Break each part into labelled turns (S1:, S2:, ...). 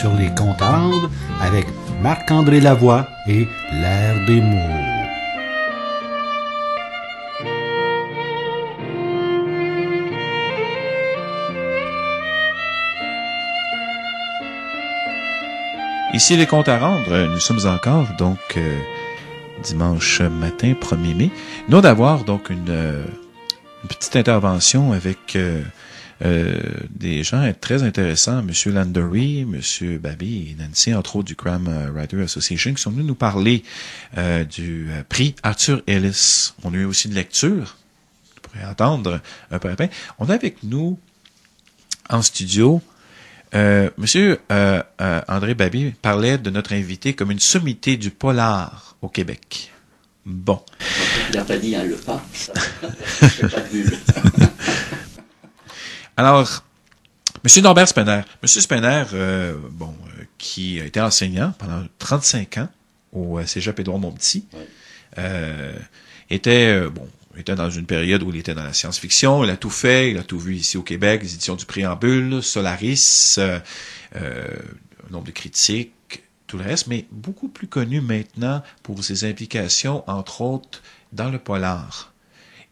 S1: sur les comptes à rendre avec Marc-André Lavoie et l'air des mots.
S2: Ici les comptes à rendre, nous sommes encore donc euh, dimanche matin 1er mai. Nous d'avoir donc une, euh, une, petite intervention avec euh, euh, des gens très intéressants, M. Landery, M. Babi et Nancy, entre autres du Crime Writer Association, qui sont venus nous parler euh, du prix Arthur Ellis. On a eu aussi de lecture, vous pourrez entendre un peu après. On a avec nous en studio euh, Monsieur euh, euh, André Babi parlait de notre invité comme une sommité du polar au Québec. Bon.
S3: Il n'a pas dit hein, le pas. Ça, pas
S2: Alors, Monsieur Norbert Spener. Monsieur Spener, euh, bon, euh, qui a été enseignant pendant 35 ans au Cégep Édouard Montpetit, était, bon, était dans une période où il était dans la science-fiction, il a tout fait, il a tout vu ici au Québec, les éditions du Préambule, Solaris, euh, euh, un nombre de critiques, tout le reste, mais beaucoup plus connu maintenant pour ses implications, entre autres, dans le polar.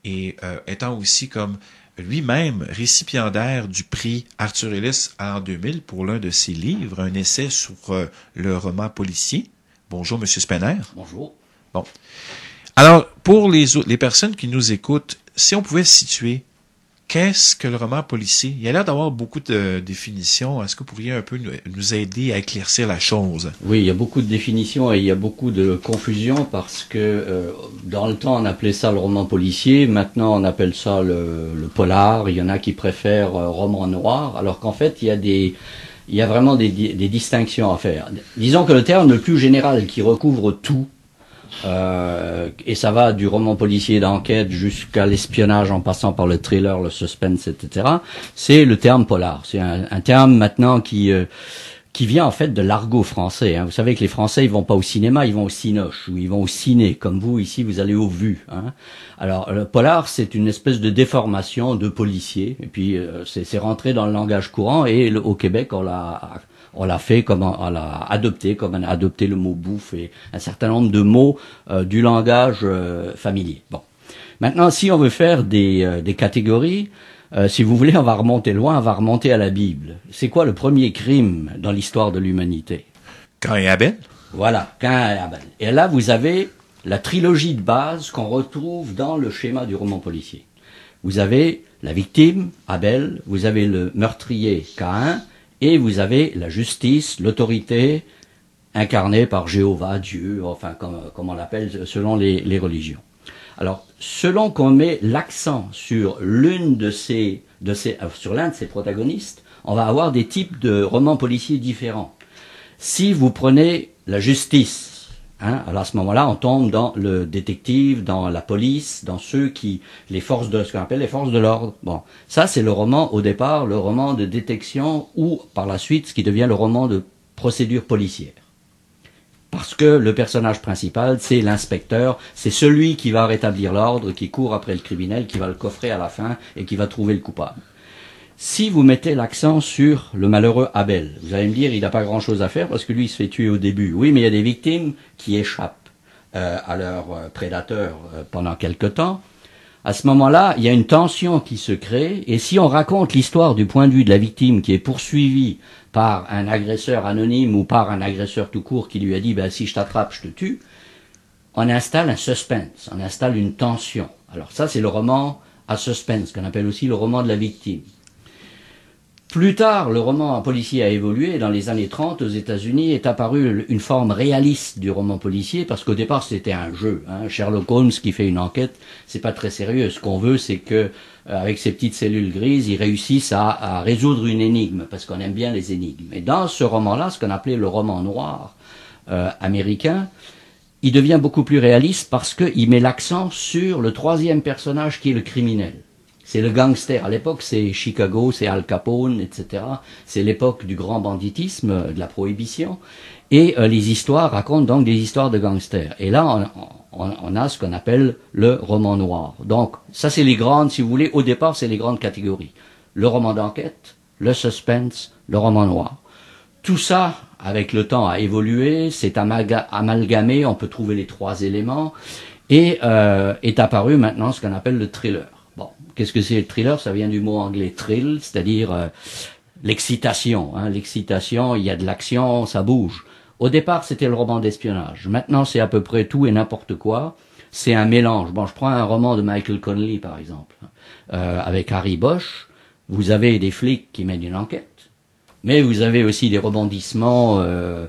S2: Et euh, étant aussi comme lui-même récipiendaire du prix Arthur Ellis en 2000 pour l'un de ses livres, un essai sur euh, le roman policier. Bonjour, Monsieur Spener.
S3: Bonjour.
S2: Bon. Alors, pour les, les personnes qui nous écoutent, si on pouvait situer, qu'est-ce que le roman policier? Il y a l'air d'avoir beaucoup de définitions. Est-ce que vous pourriez un peu nous aider à éclaircir la chose?
S3: Oui, il y a beaucoup de définitions et il y a beaucoup de confusion parce que euh, dans le temps, on appelait ça le roman policier. Maintenant, on appelle ça le, polar. Il y en a qui préfèrent euh, roman noir, alors qu'en fait, il y a des... Il y a vraiment des distinctions à faire. Disons que le terme le plus général qui recouvre tout, euh, et ça va du roman policier d'enquête jusqu'à l'espionnage en passant par le thriller, le suspense, etc. C'est le terme polar. C'est un, un, terme maintenant qui euh, qui vient en fait de l'argot français. Hein. Vous savez que les Français ils vont pas au cinéma, ils vont au cinoche ou ils vont au ciné. Comme vous ici, vous allez au vu. Hein. Alors le polar c'est une espèce de déformation de policier. Et puis euh, c'est rentré dans le langage courant et le, au Québec on l'a on l'a fait comme on, l'a adopté, comme on a adopté le mot bouffe et un certain nombre de mots euh, du langage euh, familier. Bon. Maintenant, si on veut faire des, euh, des catégories, si vous voulez, on va remonter loin, on va remonter à la Bible. C'est quoi le premier crime dans l'histoire de l'humanité?
S2: Cain et Abel.
S3: Voilà, Cain et Abel. Et là, vous avez la trilogie de base qu'on retrouve dans le schéma du roman policier. Vous avez la victime, Abel, vous avez le meurtrier, Cain, et vous avez la justice, l'autorité incarnée par Jéhovah, Dieu, enfin comme, on l'appelle selon les, religions. Alors, selon qu'on met l'accent sur ces, sur l'un de ces protagonistes, on va avoir des types de romans policiers différents. Si vous prenez la justice, Hein, alors à ce moment-là, on tombe dans le détective, dans la police, dans ceux qui, les forces de, ce qu'on appelle les forces de l'ordre. Bon, ça c'est le roman au départ, le roman de détection ou par la suite ce qui devient le roman de procédure policière. Parce que le personnage principal, c'est l'inspecteur, c'est celui qui va rétablir l'ordre, qui court après le criminel, qui va le coffrer à la fin et qui va trouver le coupable. Si vous mettez l'accent sur le malheureux Abel, vous allez me dire, il n'a pas grand-chose à faire parce que lui, il se fait tuer au début. Oui, mais il y a des victimes qui échappent euh, à leurs euh, prédateurs euh, pendant quelque temps. À ce moment-là, il y a une tension qui se crée, et si on raconte l'histoire du point de vue de la victime qui est poursuivie par un agresseur anonyme ou par un agresseur tout court qui lui a dit, ben, si je t'attrape, je te tue, on installe un suspense, on installe une tension. Alors ça, c'est le roman à suspense, qu'on appelle aussi le roman de la victime. Plus tard, le roman policier a évolué. Dans les années 30, aux États-Unis, est apparue une forme réaliste du roman policier, parce qu'au départ, c'était un jeu. Hein. Sherlock Holmes qui fait une enquête, c'est pas très sérieux. Ce qu'on veut, c'est que, avec ses petites cellules grises, il réussisse à, à résoudre une énigme, parce qu'on aime bien les énigmes. Et dans ce roman-là, ce qu'on appelait le roman noir euh, américain, il devient beaucoup plus réaliste parce qu'il met l'accent sur le troisième personnage qui est le criminel. C'est le gangster. À l'époque, c'est Chicago, c'est Al Capone, etc. C'est l'époque du grand banditisme, de la prohibition. Et euh, les histoires racontent donc des histoires de gangsters. Et là, on, on, on a ce qu'on appelle le roman noir. Donc, ça, c'est les grandes, si vous voulez, au départ, c'est les grandes catégories. Le roman d'enquête, le suspense, le roman noir. tout ça, avec le temps, a évolué, c'est amalgamé, on peut trouver les trois éléments, et euh, est apparu maintenant ce qu'on appelle le thriller. Qu'est-ce que c'est le thriller? Ça vient du mot anglais thrill, c'est-à-dire euh, l'excitation. Hein, l'excitation, il y a de l'action, ça bouge. Au départ, c'était le roman d'espionnage. Maintenant, c'est à peu près tout et n'importe quoi. C'est un mélange. Bon, je prends un roman de Michael Connelly, par exemple, euh, avec Harry Bosch. Vous avez des flics qui mènent une enquête mais vous avez aussi des rebondissements euh,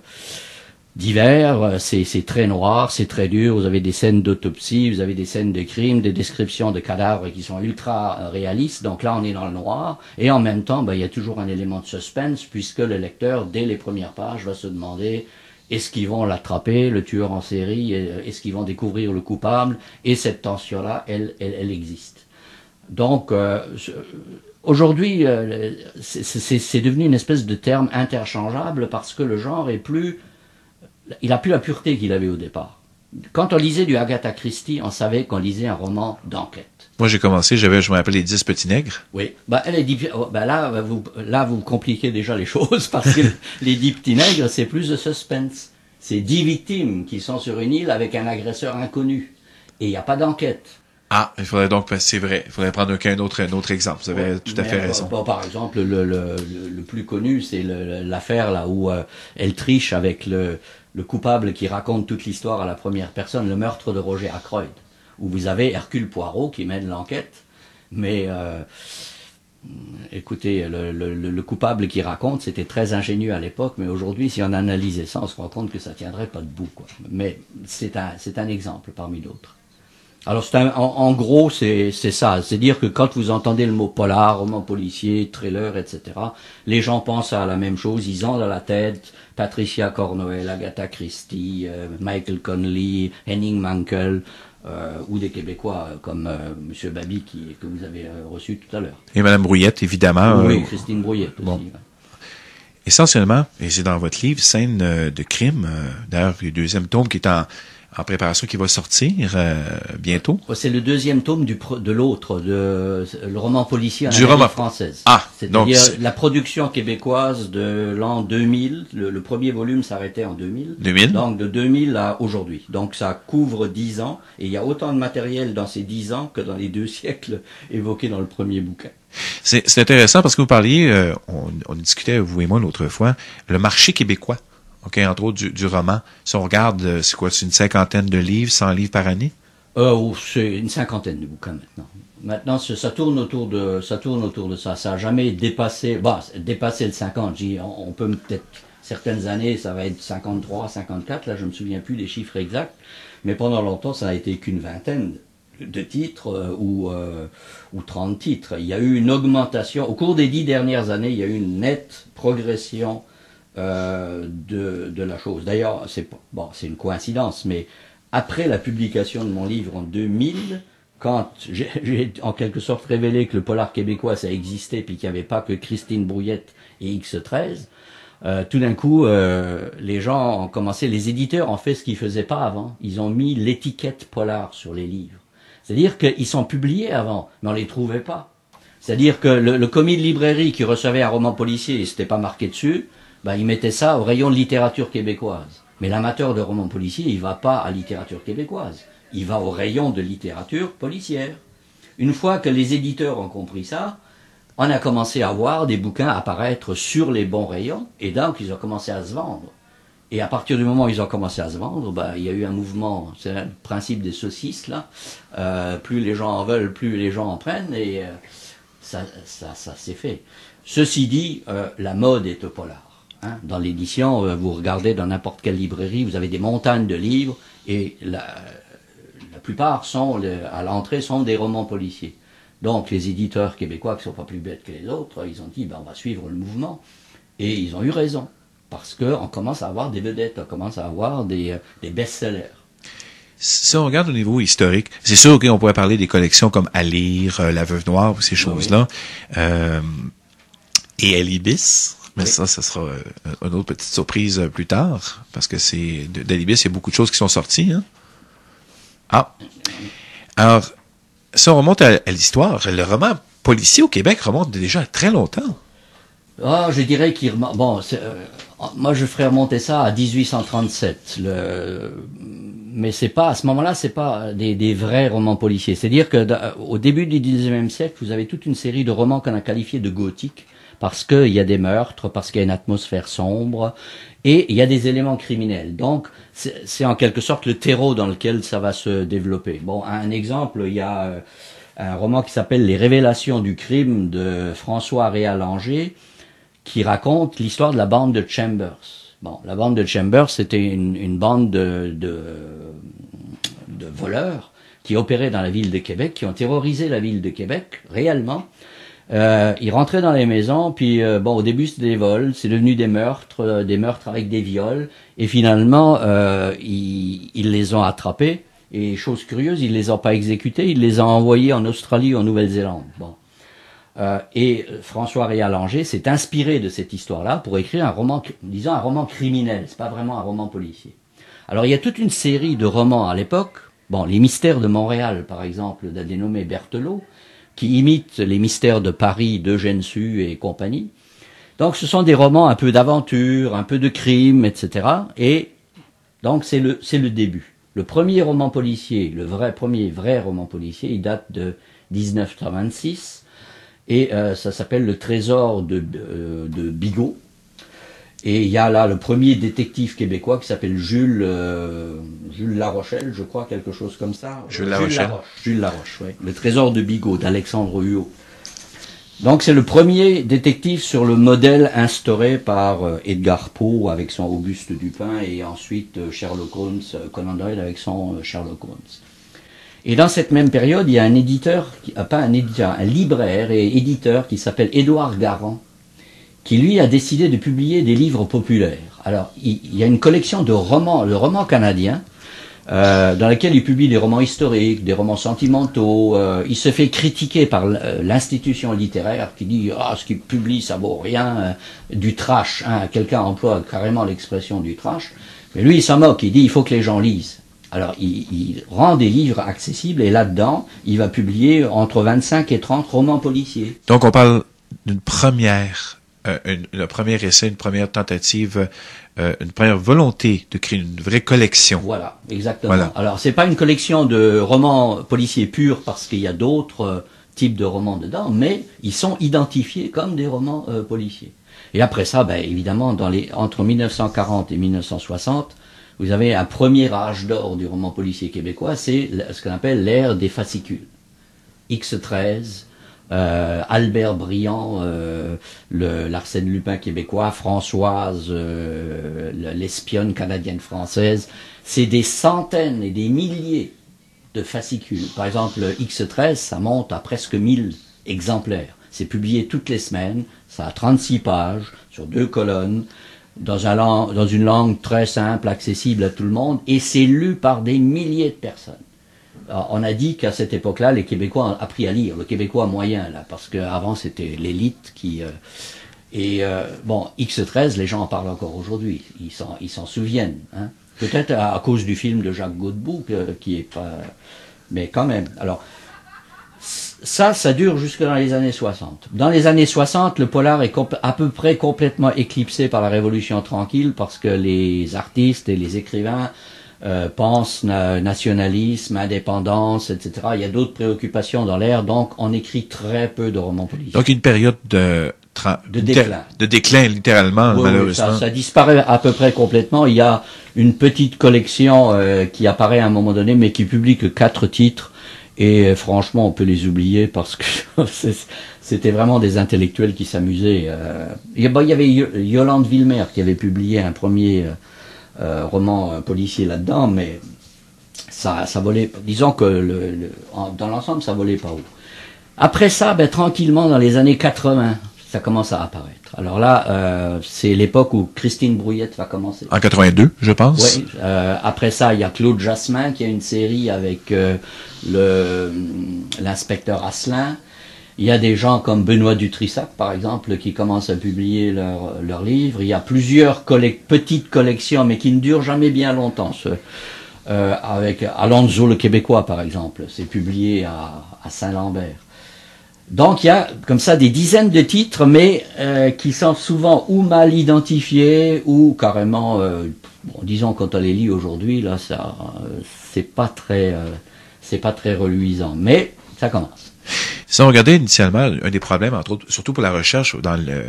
S3: divers. C'est, très noir, c'est très dur. Vous avez des scènes d'autopsie, vous avez des scènes de crime, des descriptions de cadavres qui sont ultra réalistes. Donc là, on est dans le noir. Et en même temps, ben, il y a toujours un élément de suspense puisque le lecteur, dès les premières pages, va se demander est-ce qu'ils vont l'attraper, le tueur en série Est-ce qu'ils vont découvrir le coupable Et cette tension-là, elle, elle, elle existe. Donc, euh, Aujourd'hui, euh, c'est devenu une espèce de terme interchangeable parce que le genre est plus, il a plus la pureté qu'il avait au départ. Quand on lisait du Agatha Christie, on savait qu'on lisait un roman d'enquête.
S2: Moi, j'ai commencé, j'avais, je me rappelle les dix petits nègres.
S3: Oui. Est, oh, bah là, vous, là, vous compliquez déjà les choses parce que les dix petits nègres, c'est plus de suspense. C'est dix victimes qui sont sur une île avec un agresseur inconnu. Et il n'y a pas d'enquête.
S2: Ah, il faudrait donc, c'est vrai, il faudrait prendre autre, un autre exemple. Vous avez tout à fait raison.
S3: par exemple, le, le, le, plus connu, c'est l'affaire là où euh, elle triche avec le, le coupable qui raconte toute l'histoire à la première personne, le meurtre de Roger Ackroyd, où vous avez Hercule Poirot qui mène l'enquête, mais euh, écoutez, le, le, coupable qui raconte, c'était très ingénieux à l'époque, mais aujourd'hui, si on analysait ça, on se rend compte que ça tiendrait pas debout. Quoi. Mais c'est un, c'est un exemple parmi d'autres. Alors en, gros c'est ça, c'est dire que quand vous entendez le mot polar, roman policier, trailer, etc., les gens pensent à la même chose, ils ont dans la tête Patricia Cornwell, Agatha Christie, euh, Michael Connelly, Henning Mankell, euh, ou des Québécois euh, comme Monsieur Babi qui, que vous avez reçu tout à l'heure.
S2: Et Madame Brouillette, évidemment.
S3: Oui, Christine Brouillette aussi.
S2: Essentiellement, et c'est dans votre livre, scène de crime, d'ailleurs le deuxième tome qui est en en préparation qui va sortir euh, bientôt.
S3: C'est le deuxième tome du de l'autre, de le roman policier en
S2: du roman
S3: française.
S2: Ah,
S3: c'est-à-dire la production québécoise de l'an 2000. Le, premier volume s'arrêtait en 2000.
S2: 2000.
S3: Donc de 2000 à aujourd'hui. Donc ça couvre 10 ans et il y a autant de matériel dans ces 10 ans que dans les deux siècles évoqués dans le premier bouquin.
S2: C'est intéressant parce que vous parliez, euh, on, on discutait vous et moi l'autre fois, le marché québécois. OK, entre autres du, roman. Si on regarde, euh, c'est quoi, c'est une cinquantaine de livres, 100 livres par année?
S3: Euh, c'est une cinquantaine de bouquins maintenant. Maintenant, ça tourne autour de ça. tourne autour de ça. Ça n'a jamais dépassé, bah, dépassé le 50. On, on peut peut-être, certaines années, ça va être 53, 54. Là, je me souviens plus des chiffres exacts. Mais pendant longtemps, ça n'a été qu'une vingtaine de titres euh, ou, euh, ou 30 titres. Il y a eu une augmentation. Au cours des dix dernières années, il y a eu une nette progression euh, de, de, la chose. D'ailleurs, c'est bon, c'est une coïncidence, mais après la publication de mon livre en 2000, quand j'ai en quelque sorte révélé que le polar québécois ça existait, puis qu'il n'y avait pas que Christine Brouillette et X13, euh, tout d'un coup, euh, les gens ont commencé, les éditeurs ont fait ce qu'ils faisaient pas avant. Ils ont mis l'étiquette polar sur les livres. C'est-à-dire qu'ils sont publiés avant, mais on les trouvait pas. C'est-à-dire que le, le commis de librairie qui recevait un roman policier, et c'était pas marqué dessus, bah, il mettait ça au rayon de littérature québécoise. Mais l'amateur de romans policiers, il va pas à littérature québécoise. Il va au rayon de littérature policière. Une fois que les éditeurs ont compris ça, on a commencé à voir des bouquins apparaître sur les bons rayons, et donc ils ont commencé à se vendre. Et à partir du moment où ils ont commencé à se vendre, bah, il y a eu un mouvement, c'est le principe des saucisses là. Euh, plus les gens en veulent, plus les gens en prennent, et euh, ça, ça, ça s'est fait. Ceci dit, euh, la mode est au polar. Hein, dans l'édition, euh, vous regardez dans n'importe quelle librairie, vous avez des montagnes de livres et la, plupart sont à l'entrée sont des romans policiers. Donc les éditeurs québécois qui sont pas plus bêtes que les autres, ils ont dit ben, on va suivre le mouvement et ils ont eu raison parce qu'on commence à avoir des vedettes, on commence à avoir des, euh, des best-sellers.
S2: Si on regarde au niveau historique, c'est sûr qu'on pourrait parler des collections comme À lire, euh, La Veuve Noire, ces choses-là. et Alibis, mais ça, ça sera euh, une autre petite surprise euh, plus tard, parce que c'est d'Alibis, il y a beaucoup de choses qui sont sorties. Hein? Ah. Alors, si on remonte à, l'histoire, le roman policier au Québec remonte déjà à très longtemps.
S3: Ah, je dirais qu'il bon, euh, moi, je ferais remonter ça à 1837. Le, mais c'est pas à ce moment-là, c'est pas des, des, vrais romans policiers. C'est-à-dire que au début du XIXe siècle, vous avez toute une série de romans qu'on a qualifiés de gothiques parce qu'il y a des meurtres, parce qu'il y a une atmosphère sombre et il y a des éléments criminels. Donc, c'est en quelque sorte le terreau dans lequel ça va se développer. Bon, un exemple, il y a euh, un roman qui s'appelle Les Révélations du crime de François Réalanger qui raconte l'histoire de la bande de Chambers. Bon, la bande de Chambers, c'était une, bande de, de, de, voleurs qui opéraient dans la ville de Québec, qui ont terrorisé la ville de Québec, réellement. Euh, ils rentraient dans les maisons, puis euh, bon, au début c'était des vols, c'est devenu des meurtres, euh, des meurtres avec des viols, et finalement euh, ils, ils, les ont attrapés. Et chose curieuse, ils les ont pas exécutés, ils les ont envoyés en Australie ou en Nouvelle-Zélande. Bon. Et François Réalanger s'est inspiré de cette histoire-là pour écrire un roman, disons un roman criminel. C'est pas vraiment un roman policier. Alors il y a toute une série de romans à l'époque. Bon, les mystères de Montréal, par exemple, d'un dénommé Berthelot, qui imitent les mystères de Paris d'Eugène Sue et compagnie. Donc ce sont des romans un peu d'aventure, un peu de crime, etc. Et donc c'est le c'est le début. Le premier roman policier, le vrai premier vrai roman policier, il date de 1926 et euh, ça s'appelle Le Trésor de, de, de, Bigot. Et il y a là le premier détective québécois qui s'appelle Jules euh, Jules Larochelle, je crois, quelque chose comme ça.
S2: Jules Larochelle.
S3: Jules Laroche, oui. Le Trésor de Bigot d'Alexandre Huot. Donc c'est le premier détective sur le modèle instauré par euh, Edgar Poe avec son Auguste Dupin et ensuite euh, Sherlock Holmes, euh, Conan Doyle avec son Sherlock Holmes. Et dans cette même période, il y a un éditeur, pas un éditeur, un libraire et éditeur qui s'appelle Édouard Garand, qui lui a décidé de publier des livres populaires. Alors, il, y a une collection de romans, le roman canadien, euh, dans laquelle il publie des romans historiques, des romans sentimentaux. Euh, il se fait critiquer par l'institution littéraire qui dit ah ce qu'il publie ça vaut rien, euh, du trash. Hein. Quelqu'un emploie carrément l'expression du trash, mais lui il s'en moque. Il dit il faut que les gens lisent. Alors, il, il, rend des livres accessibles et là-dedans, il va publier entre 25 et 30 romans policiers.
S2: Donc, on parle d'une première, euh, une, un premier essai, une première tentative, euh, une première volonté de créer une vraie collection.
S3: Voilà, exactement. Voilà. Alors, c'est pas une collection de romans policiers purs parce qu'il y a d'autres euh, types de romans dedans, mais ils sont identifiés comme des romans euh, policiers. Et après ça, ben, évidemment, dans les, entre 1940 et 1960, vous avez un premier âge d'or du roman policier québécois, c'est ce qu'on appelle l'ère des fascicules. X13, euh, Albert Briand, euh, l'Arsène Lupin québécois, Françoise, euh, l'espionne canadienne-française, c'est des centaines et des milliers de fascicules. Par exemple, X13, ça monte à presque 1000 exemplaires. C'est publié toutes les semaines, ça a 36 pages, sur deux colonnes, dans une langue très simple, accessible à tout le monde, et c'est lu par des milliers de personnes. Alors, on a dit qu'à cette époque-là, les Québécois ont appris à lire, le Québécois moyen, là, parce qu'avant c'était l'élite qui... Euh, et euh, bon, X13, les gens en parlent encore aujourd'hui, ils s'en souviennent. Hein. Peut-être à, à, cause du film de Jacques Godbout, qui est pas... Mais quand même. Alors, ça, ça dure jusque dans les années 60. Dans les années 60, le polar est à peu près complètement éclipsé par la Révolution tranquille parce que les artistes et les écrivains euh, pensent na nationalisme, indépendance, etc. Il y a d'autres préoccupations dans l'air, donc on écrit très peu de romans politiques.
S2: Donc une période de
S3: de déclin.
S2: De déclin, littéralement,
S3: oui,
S2: malheureusement.
S3: Ça, ça, disparaît à peu près complètement. Il y a une petite collection euh, qui apparaît à un moment donné, mais qui publie que quatre titres et euh, franchement, on peut les oublier parce que c'était vraiment des intellectuels qui s'amusaient. Euh, il y avait Yolande Villemer qui avait publié un premier roman policier là-dedans, mais ça, ça volait. Disons que le, le, en, dans l'ensemble, ça volait pas haut. Après ça, ben, tranquillement, dans les années 80, ça commence à apparaître. Alors là, euh, c'est l'époque où Christine Brouillette va commencer.
S2: En 82, je pense.
S3: Oui. Euh, après ça, il y a Claude Jasmin qui a une série avec euh, le l'inspecteur Asselin. Il y a des gens comme Benoît Dutrissac, par exemple, qui commencent à publier leurs leur livres. Il y a plusieurs petites collections, mais qui ne durent jamais bien longtemps. Euh, avec Alonso le Québécois, par exemple, c'est publié à, Saint-Lambert. Donc il y a comme ça des dizaines de titres, mais euh, qui sont souvent ou mal identifiés ou carrément, euh, disons quand on les lit aujourd'hui, là, c'est pas très, c'est pas très reluisant, mais ça commence.
S2: Si on regardait initialement, un des problèmes, entre autres, surtout pour la recherche, dans le,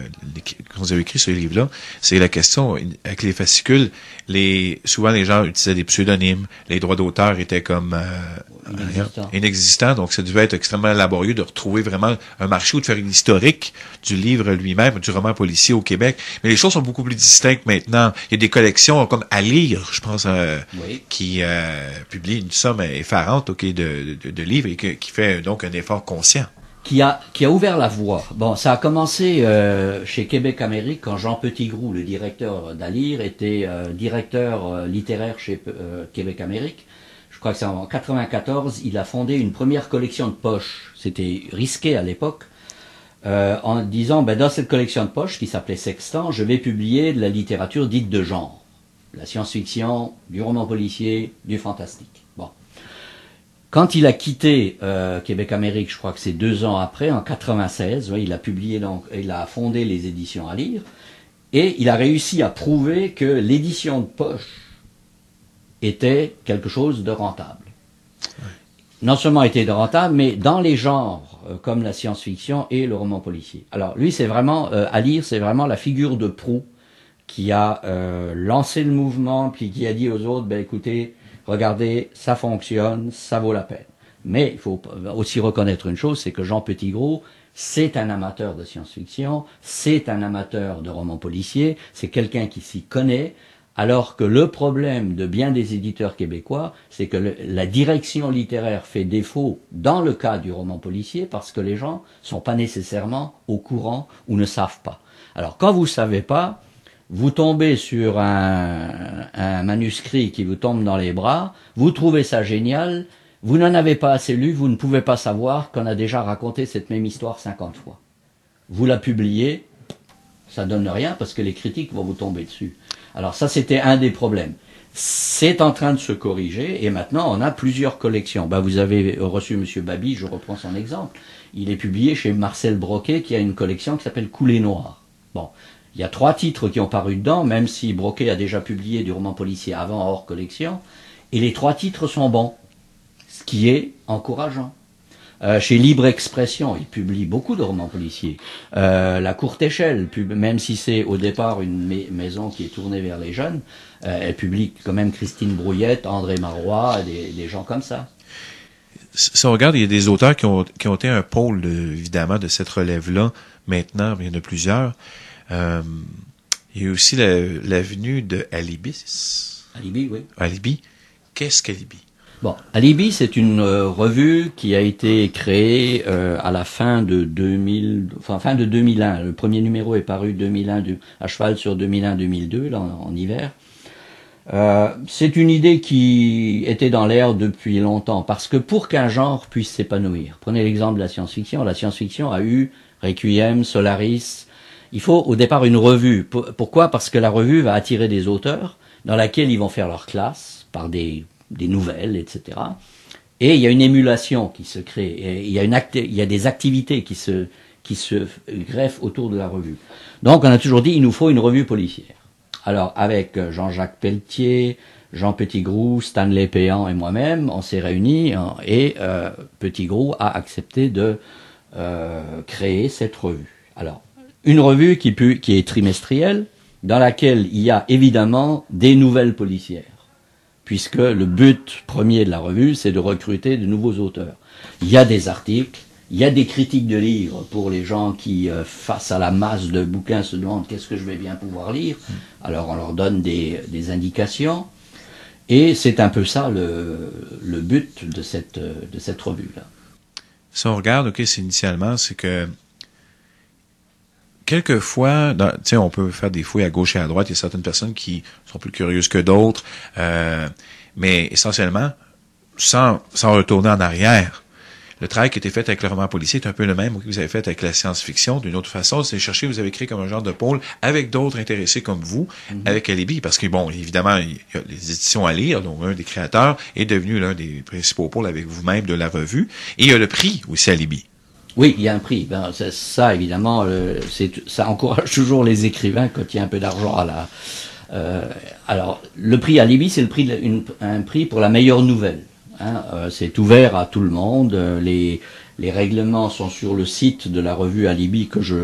S2: quand vous avez écrit ce livre-là, c'est la question, avec les fascicules, les, souvent les gens utilisaient des pseudonymes, les droits d'auteur étaient comme, euh,
S3: Inexistants.
S2: inexistants, donc ça devait être extrêmement laborieux de retrouver vraiment un marché ou de faire une historique du livre lui-même, du roman policier au Québec. Mais les choses sont beaucoup plus distinctes maintenant. Il y a des collections comme à lire, je pense, euh,
S3: Oui.
S2: qui euh, publie une somme effarante ok, de, de, de livres et que- qui fait donc un effort conscient.
S3: qui a, qui a ouvert la voie. Bon, ça a commencé euh, chez Québec Amérique quand Jean Petitgrou, le directeur d'Alire, était euh, directeur littéraire chez Québec Amérique. Crois que c'est en 94, il a fondé une première collection de poches. C'était risqué à l'époque. euh, en disant, ben, dans cette collection de poches qui s'appelait Sextant, je vais publier de la littérature dite de genre. La science-fiction, du roman policier, du fantastique. Bon. Quand il a quitté euh, Québec Amérique, je crois que c'est deux ans après, en 96, ouais, il a publié il a fondé les éditions à lire, et il a réussi à prouver que l'édition de poche était quelque chose de rentable. Non seulement était de rentable, mais dans les genres euh, comme la science-fiction et le roman policier. Alors lui, c'est vraiment euh, à lire, c'est vraiment la figure de proue qui a euh, lancé le mouvement, puis qui a dit aux autres, ben écoutez, regardez, ça fonctionne, ça vaut la peine. Mais il faut aussi reconnaître une chose, c'est que Jean Petitgros, c'est un amateur de science-fiction, c'est un amateur de romans policiers, c'est quelqu'un qui s'y connaît, alors que le problème de bien des éditeurs québécois, c'est que la direction littéraire fait défaut dans le cas du roman policier parce que les gens sont pas nécessairement au courant ou ne savent pas. Alors quand vous savez pas, vous tombez sur un, un manuscrit qui vous tombe dans les bras, vous trouvez ça génial, vous n'en avez pas assez lu, vous ne pouvez pas savoir qu'on a déjà raconté cette même histoire 50 fois. Vous la publiez, ça donne rien parce que les critiques vont vous tomber dessus. Alors ça, c'était un des problèmes. C'est en train de se corriger et maintenant on a plusieurs collections. Ben, vous avez reçu Monsieur Babi, je reprends son exemple. Il est publié chez Marcel Broquet qui a une collection qui s'appelle Coulée Noire. Bon, il y a trois titres qui ont paru dedans, même si Broquet a déjà publié du roman policier avant hors collection, et les trois titres sont bons, ce qui est encourageant. Euh, chez Libre Expression, il publie beaucoup de romans policiers. Euh, la Courte Échelle, pub- même si c'est au départ une mai- maison qui est tournée vers les jeunes, euh, elle publie quand même Christine Brouillette, André Marois, des, des gens comme ça.
S2: Si on regarde, il y a des auteurs qui ont, qui ont été un pôle, évidemment, de cette relève-là. Maintenant, il y en a plusieurs. Euh, il y a aussi la- l'avenue de Alibis.
S3: Alibi, oui.
S2: Alibi. Qu'est-ce qu'Alibi?
S3: Bon, Alibi, c'est une euh, revue qui a été créée euh, à la fin de 2000, enfin fin de 2001. Le premier numéro est paru 2001, du- à cheval sur 2001-2002, là en, en hiver. Euh, c'est une idée qui était dans l'air depuis longtemps, parce que pour qu'un genre puisse s'épanouir, prenez l'exemple de la science-fiction, la science-fiction a eu Requiem, Solaris, il faut au départ une revue. Pour- Pourquoi? Parce que la revue va attirer des auteurs dans laquelle ils vont faire leur classe par des, des nouvelles, etc. Et il y a une émulation qui se crée. Et il y a des activités qui se greffent autour de la revue. Donc on a toujours dit il nous faut une revue policière. Alors avec euh, Jean-Jacques Pelletier, Jean Petitgrou, Stanley Péan et moi-même, on s'est réunis hein, et euh, a accepté de euh, créer cette revue. Alors une revue qui est trimestrielle, dans laquelle il y a évidemment des nouvelles policières puisque le but premier de la revue, c'est de recruter de nouveaux auteurs. Il y a des articles, il y a des critiques de livres pour les gens qui, euh, face à la masse de bouquins, se demandent qu'est-ce que je vais bien pouvoir lire. Alors on leur donne des, des indications, et c'est un peu ça le, le but de cette, euh, de cette revue-là.
S2: Si on regarde, OK, c'est initialement, c'est que quelquefois, dans- on peut faire des fouilles à gauche et à droite. Il y a certaines personnes qui sont plus curieuses que d'autres. euh, mais essentiellement, sans, sans retourner en arrière, le travail qui a été fait avec le roman policier est un peu le même que vous avez fait avec la science-fiction. D'une autre façon, c'est chercher, vous avez créé comme un genre de pôle avec d'autres intéressés comme vous, avec Alibi, parce que bon, évidemment, il y a les éditions à lire, dont un des créateurs est devenu l'un des principaux pôles avec vous-même de la revue, et il y a le prix aussi Alibi.
S3: Oui, il y a un prix. Ben, ça, évidemment, euh, ça encourage toujours les écrivains quand il y a un peu d'argent à la. Euh, alors, le prix à Libye, c'est un prix pour la meilleure nouvelle. hein. Euh, c'est ouvert à tout le monde. Les, règlements sont sur le site de la revue Alibi que je,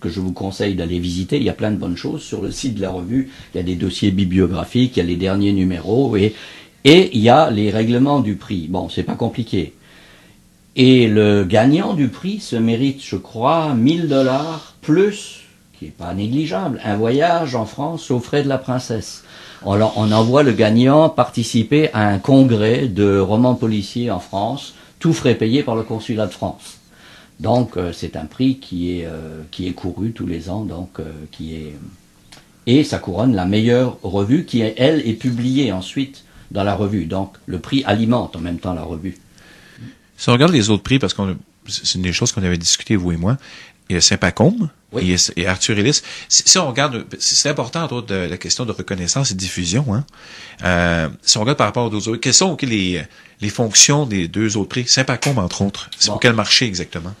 S3: que je vous conseille d'aller visiter. Il y a plein de bonnes choses sur le site de la revue. Il y a des dossiers bibliographiques, il y a les derniers numéros et, et il y a les règlements du prix. Bon, c'est pas compliqué. Et le gagnant du prix se mérite, je crois, 1000 dollars plus, qui est pas négligeable, un voyage en France aux frais de la princesse. On, on envoie le gagnant participer à un congrès de romans policiers en France, tout frais payé par le consulat de France. Donc euh, c'est un prix qui est euh, qui est couru tous les ans, donc euh, qui est et ça couronne la meilleure revue qui elle est publiée ensuite dans la revue. Donc le prix alimente en même temps la revue.
S2: Si on regarde les autres prix, parce qu'on c'est une des choses qu'on avait discuté, vous et moi, il y a Saint-Pacôme
S3: Oui.
S2: et Arthur Ellis. Si, si on regarde, c'est important, entre autres, de la question de reconnaissance et de diffusion. Hein. Euh, si on regarde par rapport aux autres, quelles sont les, les fonctions des deux autres prix? Saint-Pacôme, entre autres. C'est
S3: Bon.
S2: pour quel marché exactement?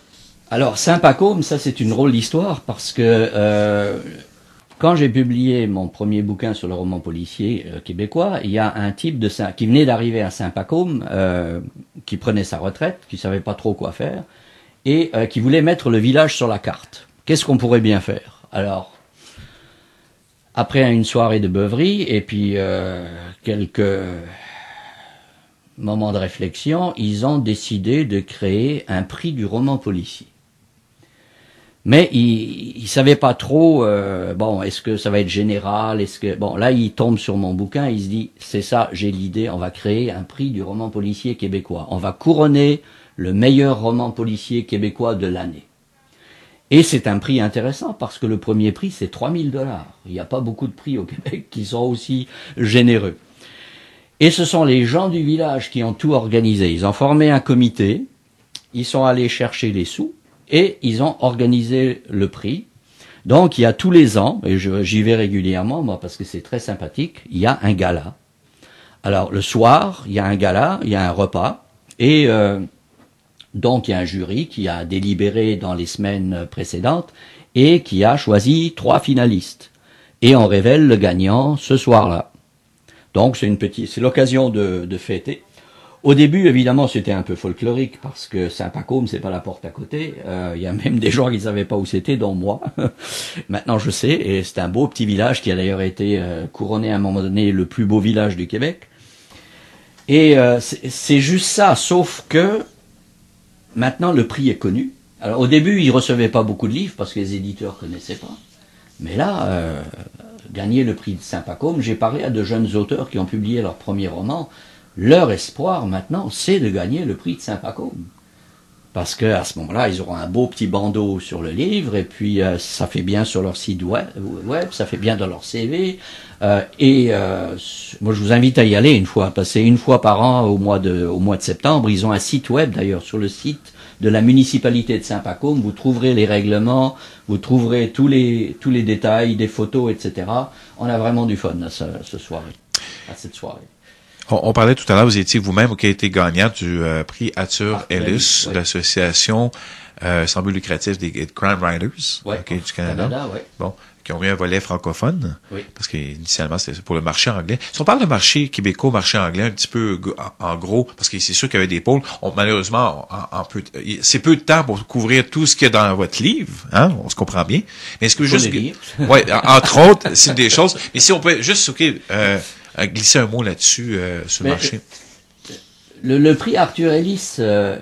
S3: Alors, Saint-Pacôme, ça c'est une drôle d'histoire parce que euh, quand j'ai publié mon premier bouquin sur le roman policier euh, québécois, il y a un type qui venait d'arriver à Saint-Pacôme, euh, qui prenait sa retraite, qui savait pas trop quoi faire, et euh, qui voulait mettre le village sur la carte. Qu'est-ce qu'on pourrait bien faire? Alors, après une soirée de beuverie et puis quelques moments de réflexion, ils ont décidé de créer un prix du roman policier. Mais ils ne savaient pas trop, euh, bon, est-ce que ça va être général, est-ce que... Bon, là, il tombe sur mon bouquin, il se dit, c'est ça, j'ai l'idée, on va créer un prix du roman policier québécois. On va couronner le meilleur roman policier québécois de l'année. Et c'est un prix intéressant parce que le premier prix, c'est 3000 dollars. Il n'y a pas beaucoup de prix au Québec qui sont aussi généreux. Et ce sont les gens du village qui ont tout organisé. Ils ont formé un comité, ils sont allés chercher les sous et ils ont organisé le prix. Donc il y a tous les ans, et j'y vais régulièrement moi parce que c'est très sympathique, il y a un gala. Alors le soir, il y a un gala, il y a un repas et euh, donc il y a un jury qui a délibéré dans les semaines précédentes et qui a choisi trois finalistes. Et on révèle le gagnant ce soir-là. Donc c'est une petite, c'est l'occasion de fêter. Au début, évidemment, c'était un peu folklorique parce que Saint-Pacôme, c'est pas la porte à côté. Euh, Il y a même des gens qui ne savaient pas où c'était, dont moi. Maintenant, je sais, et c'est un beau petit village qui a d'ailleurs été euh, couronné à un moment donné le plus beau village du Québec. Et euh, c'est juste ça, sauf que maintenant le prix est connu. Alors au début, ils recevaient pas beaucoup de livres parce que les éditeurs connaissaient pas. Mais là, euh, gagner le prix de Saint-Pacôme, j'ai parlé à de jeunes auteurs qui ont publié leur premier roman. Leur espoir maintenant, c'est de gagner le prix de Saint-Pacôme. Parce que à ce moment-là, ils auront un beau petit bandeau sur le livre, et puis euh, ça fait bien sur leur site web, ça fait bien dans leur CV. euh, et euh, moi, je vous invite à y aller une fois, c'est une fois par an au mois de, au mois de septembre. Ils ont un site web d'ailleurs sur le site de la municipalité de Saint-Pacôme. Vous trouverez les règlements, vous trouverez tous les tous les détails, des photos, etc. On a vraiment du fun à ce, ce à cette soirée.
S2: On, on parlait tout à l'heure, vous étiez vous-même qui a été gagnant du euh, prix Arthur
S3: Ah,
S2: Ellis,
S3: Ellis, oui.
S2: l'association euh, sans but lucratif des des Crime Writers
S3: Ouais.
S2: ok, du Canada.
S3: Canada, ouais.
S2: Bon, qui ont eu un volet francophone.
S3: Oui.
S2: Parce qu'initialement, c'était pour le marché anglais. Si on parle de marché québécois, marché anglais, un petit peu en, en gros, parce que c'est sûr qu'il y avait des pôles, on, malheureusement, en, en peu, c'est peu de temps pour couvrir tout ce qu'il y a dans votre livre, hein, on se comprend bien. Mais est-ce que juste, en- entre autres, c'est des choses. Mais si on peut juste, ok, euh, glisser un mot là-dessus euh, sur le
S3: Mais,
S2: marché.
S3: Le, le prix Arthur Ellis, euh,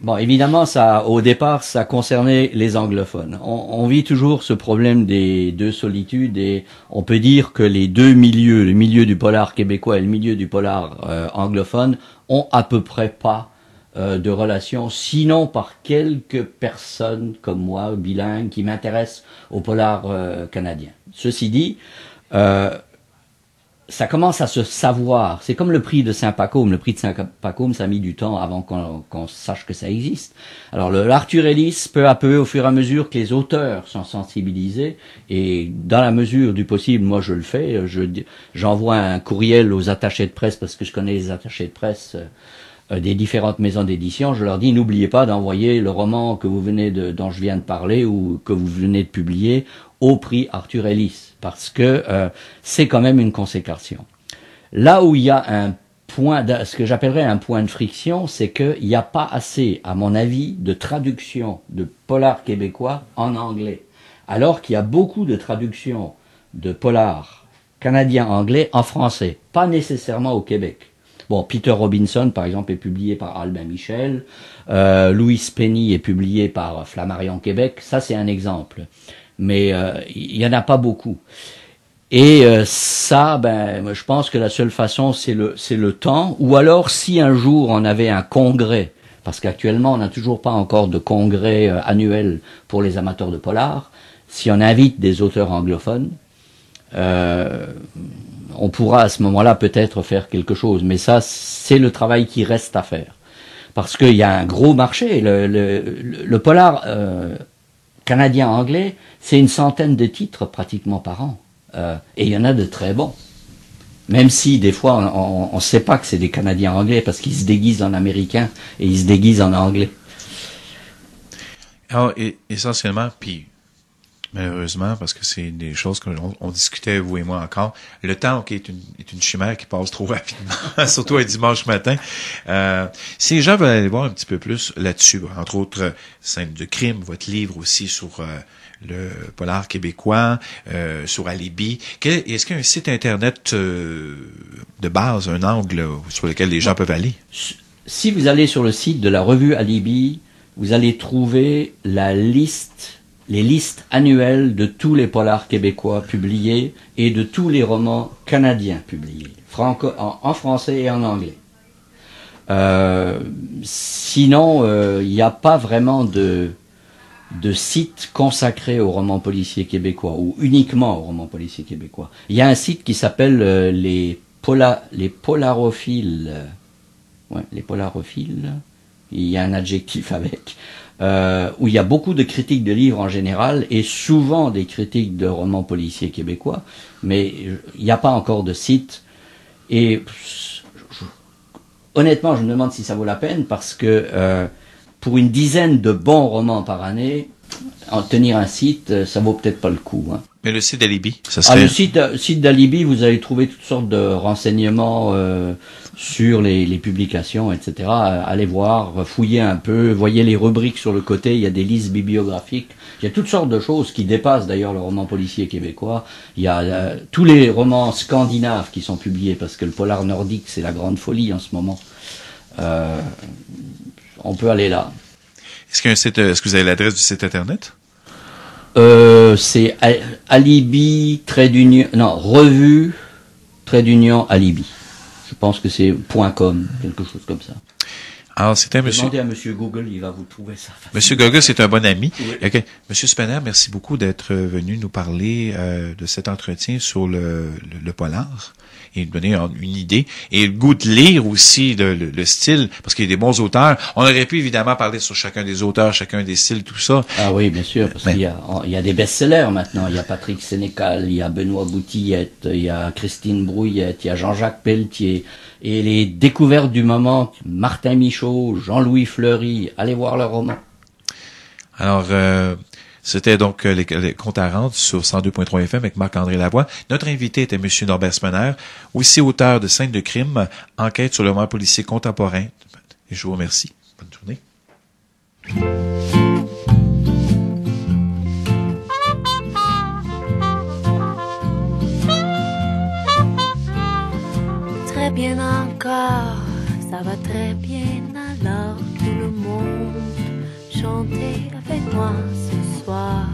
S3: bon, évidemment, ça, au départ, ça concernait les anglophones. On, on vit toujours ce problème des deux solitudes et on peut dire que les deux milieux, le milieu du polar québécois et le milieu du polar euh, anglophone, ont à peu près pas euh, de relation, sinon par quelques personnes comme moi, bilingues, qui m'intéressent au polar euh, canadien. Ceci dit, euh, ça commence à se savoir. C'est comme le prix de Saint-Pacôme. Le prix de Saint-Pacôme, ça a mis du temps avant qu'on sache que ça existe. Alors, l'Arthur Ellis, peu à peu, au fur et à mesure que les auteurs sont sensibilisés, et dans la mesure du possible, moi je le fais, je j'envoie un courriel aux attachés de presse parce que je connais les attachés de presse. Euh, des différentes maisons d'édition, je leur dis n'oubliez pas d'envoyer le roman que vous venez de, dont je viens de parler ou que vous venez de publier au prix Arthur Ellis, parce que euh, c'est quand même une consécration. Là où il y a un point, ce que j'appellerais un point de friction, c'est qu'il n'y a pas assez, à mon avis, de traduction de polar québécois en anglais, alors qu'il y a beaucoup de traductions de polar canadien-anglais en français, pas nécessairement au Québec. Bon, Peter Robinson, par exemple, est publié par Albin Michel. Euh, Louis Penny est publié par Flammarion Québec. Ça, c'est un exemple. Mais euh, il y en a pas beaucoup. Et euh, ça, ben, je pense que la seule façon, c'est le, c'est le temps. Ou alors, si un jour on avait un congrès, parce qu'actuellement, on n'a toujours pas encore de congrès euh, annuel pour les amateurs de polar, si on invite des auteurs anglophones, euh, on pourra à ce moment-là peut-être faire quelque chose. Mais ça, c'est le travail qui reste à faire. Parce qu'il y a un gros marché. Le, polar euh, canadien-anglais, c'est une centaine de titres pratiquement par an. Euh, et il y en a de très bons. Même si des fois on ne sait pas que c'est des Canadiens anglais parce qu'ils se déguisent en américains et ils se déguisent en anglais.
S2: Alors, essentiellement, puis malheureusement, parce que c'est des choses qu'on on discutait, vous et moi encore. Le temps qui est, une, est une chimère qui passe trop rapidement, surtout un dimanche matin. Euh, si les gens veulent aller voir un petit peu plus là-dessus, entre autres scènes de crime, votre livre aussi sur euh, le polar québécois, euh, sur Alibi, est-ce qu'il y a un site Internet euh, de base, un angle sur lequel les gens peuvent aller?
S3: Si vous allez sur le site de la revue Alibi, vous allez trouver la liste les listes annuelles de tous les polars québécois publiés et de tous les romans canadiens publiés, en, français et en anglais. Euh, sinon, il euh, n'y a pas vraiment de, de site consacré aux romans policiers québécois ou uniquement aux romans policiers québécois. Il y a un site qui s'appelle euh, les, les polarophiles. Ouais, les polarophiles. Il y a un adjectif avec euh, où il y a beaucoup de critiques de livres en général et souvent des critiques de romans policiers québécois, mais il n'y a pas encore de site. Et je, honnêtement, je me demande si ça vaut la peine parce que euh, pour une dizaine de bons romans par année, en tenir un site, ça vaut peut-être pas le coup. Hein.
S2: Mais le site d'Alibi,
S3: ça serait... Ah, le site, site d'Alibi, vous allez trouver toutes sortes de renseignements euh, sur les, les, publications, etc. Allez voir, fouillez un peu, voyez les rubriques sur le côté, il y a des listes bibliographiques. Il y a toutes sortes de choses qui dépassent d'ailleurs le roman policier québécois. Il y a euh, tous les romans scandinaves qui sont publiés, parce que le polar nordique, c'est la grande folie en ce moment. Euh, on peut aller là.
S2: Est-ce, que vous avez l'adresse du site internet?
S3: Euh, c'est alibi, trait d'union, non, revue, trait d'union, alibi. Je pense que c'est .com, quelque chose comme ça.
S2: Alors, c'était monsieur.
S3: Demandez à monsieur Google, il va vous trouver ça.
S2: Monsieur Google, c'est un bon ami. Oui. Monsieur Spanner, merci beaucoup d'être venu nous parler euh, de cet entretien sur le, le, le polar et donner une idée et le goût de lire aussi le, le, le style parce qu'il y a des bons auteurs. On aurait pu évidemment parler sur chacun des auteurs, chacun des styles, tout ça.
S3: Ah oui, bien sûr, parce qu'il y a, il y a des best-sellers maintenant. Il y a Patrick Sénécal, il y a Benoît Boutillette, il y a Christine Brouillette, il y a Jean-Jacques Pelletier. Et les découvertes du moment, Martin Michaud, Jean-Louis Fleury, allez voir leur roman.
S2: Alors, euh, c'était donc euh, les, les comptes à rendre sur 102.3 FM avec Marc-André Lavoie. Notre invité était M. Norbert Spanner, aussi auteur de Scènes de crime, enquête sur le roman policier contemporain. Et je vous remercie. Bonne journée.
S4: Bien encore, ça va très bien alors tout le monde chantez avec moi ce soir.